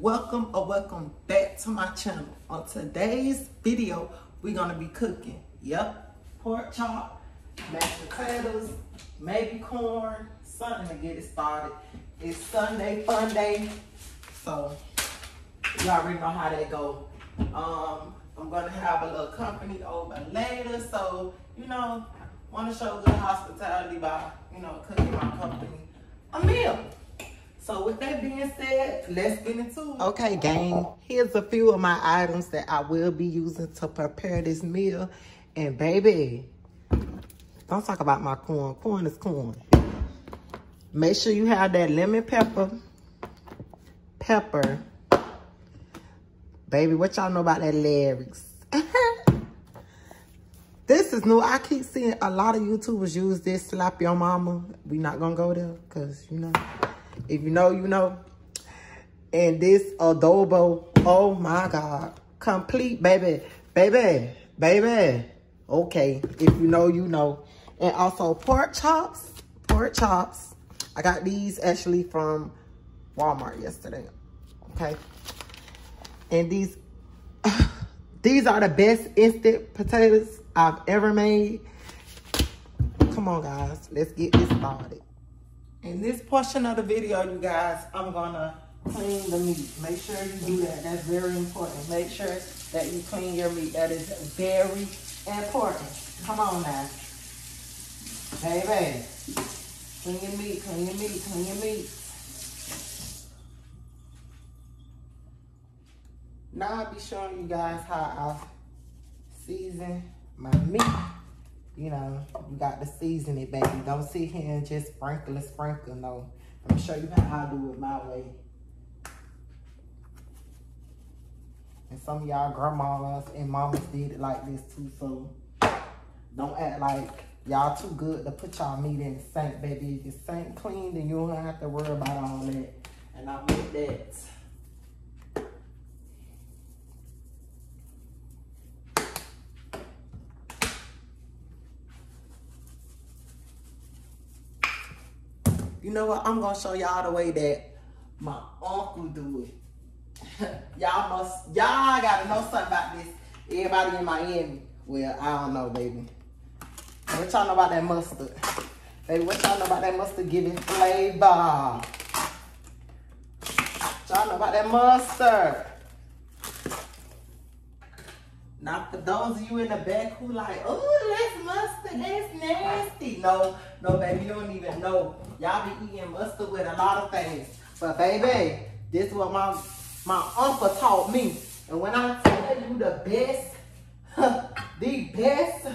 welcome or welcome back to my channel. On today's video, we're gonna be cooking. Yep, pork chop, mashed potatoes, maybe corn, something to get it started. It's Sunday fun day, so y'all already know how that go. Um, I'm gonna have a little company over later, so you know, want to show good hospitality by you know cooking my company a meal. So with that being said, let's get into it. Okay, gang, here's a few of my items that I will be using to prepare this meal. And baby, don't talk about my corn. Corn is corn. Make sure you have that lemon pepper, pepper. Baby, what y'all know about that Lawry's? this is new. I keep seeing a lot of YouTubers use this, slap your mama. We not gonna go there, cause you know. If you know, you know. And this adobo, oh my God. Complete, baby. Baby, baby. Okay, if you know, you know. And also pork chops, pork chops. I got these actually from Walmart yesterday, okay? And these, these are the best instant potatoes I've ever made. Come on, guys. Let's get this started. In this portion of the video, you guys, I'm gonna clean the meat. Make sure you do that. That's very important. Make sure that you clean your meat. That is very important. Come on now. Baby. Clean your meat, clean your meat, clean your meat. Now I'll be showing you guys how I season my meat you know, you got to season it, baby. Don't sit here and just sprinkle and sprinkle. No, I'm gonna show you how I do it my way. And some of y'all grandmas and mamas did it like this too, so don't act like y'all too good to put y'all meat in the sink, baby. If your sink clean, then you don't have to worry about all that. And I with that. You know what? I'm gonna show y'all the way that my uncle do it. y'all must, y'all gotta know something about this. Everybody in Miami. Well, I don't know, baby. What y'all know about that mustard? Baby, what y'all know about that mustard giving flavor? Y'all know about that mustard? Now, for those of you in the back who like, oh, that's No, no, baby, you don't even know. Y'all be eating mustard with a lot of things. But baby, this is what my, my uncle taught me. And when I tell you the best, the best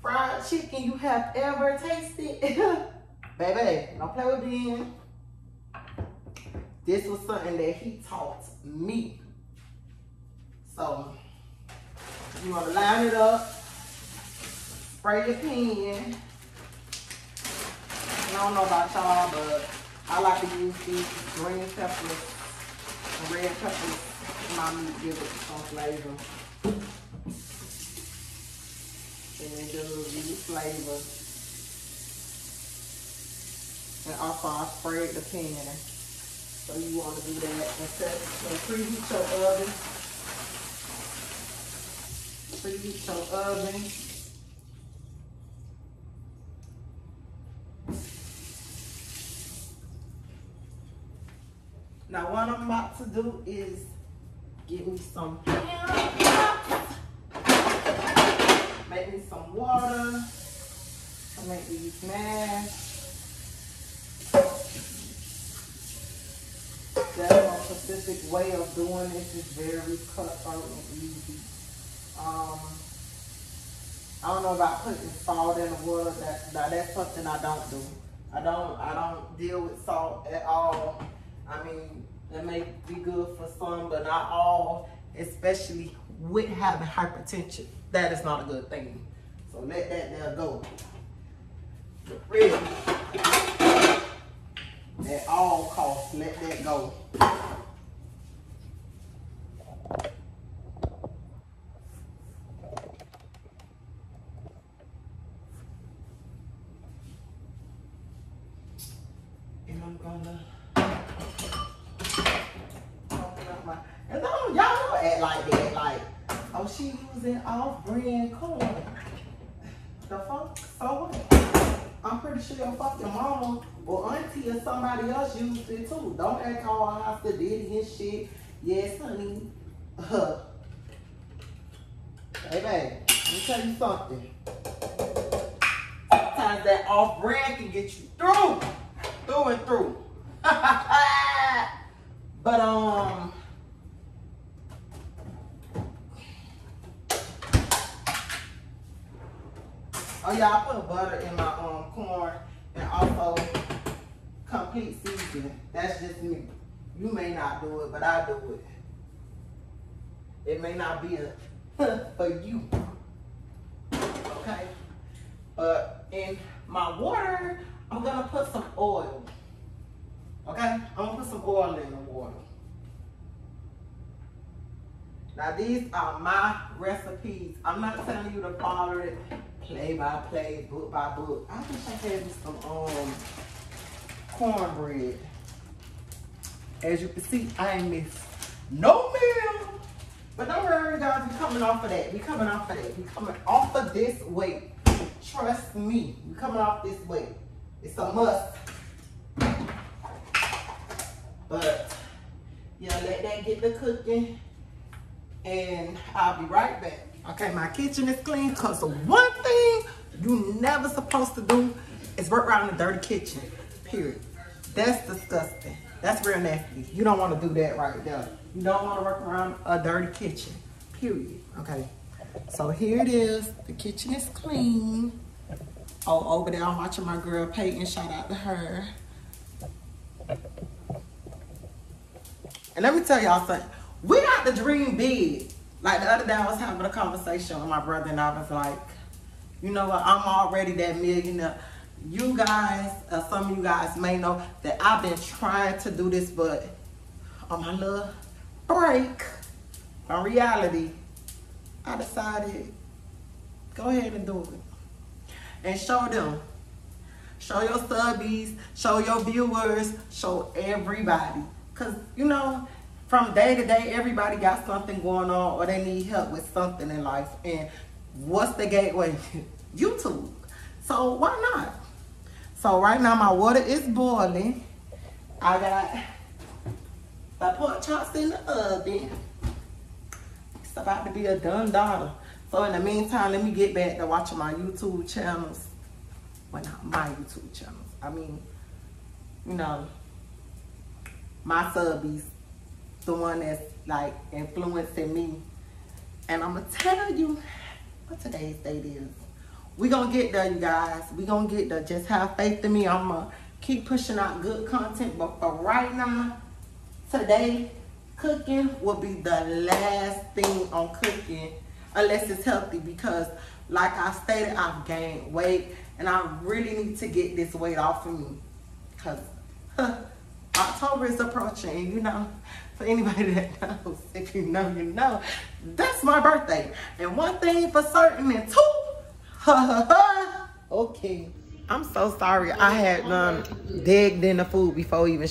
fried chicken you have ever tasted, baby, don't play with me. This was something that he taught me. So you want to line it up, spray your pan. I don't know about y'all, but I like to use these green peppers and red peppers in my meat, give it some flavor. And it does give it flavor. And also I sprayed the pan. So you want to do that and set and preheat your oven preheat your oven. Now what I'm about to do is get me some make me some water, I make these mashed. That's my specific way of doing this is very cutthroat and easy. Um, I don't know about putting salt in the water. That, that that's something I don't do. I don't I don't deal with salt at all. I mean, it may be good for some, but not all. Especially with having hypertension, that is not a good thing. So let that there go. Really, at all costs, let that go. I'm gonna act like that. Like, oh, she using off-brand corn. The fuck? So what? I'm pretty sure your fucking mama or auntie or somebody else used it too. Don't act all hostile, diddy and shit. Yes, honey. Uh, hey, babe, let me tell you something. Sometimes that off-brand can get you through. Through and through. but, um... Oh yeah, I put butter in my um corn and also complete seasoning. That's just me. You may not do it, but I do it. It may not be a for you. Okay. But in my water, I'm gonna put some oil. Okay? I'm gonna put some oil in the water. Now these are my recipes. I'm not telling you to follow it play by play, book by book. I wish I had some um cornbread. As you can see, I ain't missed no meal. But don't worry, guys, we coming off of that. We coming off of that. We coming off of this weight. Trust me, we coming off this weight. It's a must. But yeah, let that get the cooking. And I'll be right back. Okay, my kitchen is clean because the one thing you never supposed to do is work around a dirty kitchen, period. That's disgusting. That's real nasty. You don't want to do that right there. You don't want to work around a dirty kitchen, period. Okay, so here it is. The kitchen is clean. Oh, over there I'm watching my girl Peyton. Shout out to her. And let me tell y'all something. We got the dream big. Like the other day, I was having a conversation with my brother, and I was like, you know what? I'm already that millionaire. You guys, uh, some of you guys may know that I've been trying to do this, but on my little break on reality, I decided go ahead and do it and show them. Show your subbies, show your viewers, show everybody. Cause you know, from day to day, everybody got something going on or they need help with something in life. And what's the gateway? YouTube. So why not? So right now my water is boiling. I got my pork chops in the oven. It's about to be a done daughter. So in the meantime, let me get back to watching my YouTube channels. Well, not my YouTube channels. I mean, you know, my subbies the one that's like influencing me. And I'm gonna tell you what today's date is. We gonna get there, you guys. We gonna get there. Just have faith in me. I'm gonna keep pushing out good content. But for right now, today, cooking will be the last thing on cooking unless it's healthy because like I stated, I've gained weight and I really need to get this weight off of me because October is approaching, you know, for anybody that knows, if you know, you know, that's my birthday. And one thing for certain, and two, okay. I'm so sorry I had um, digged in the food before even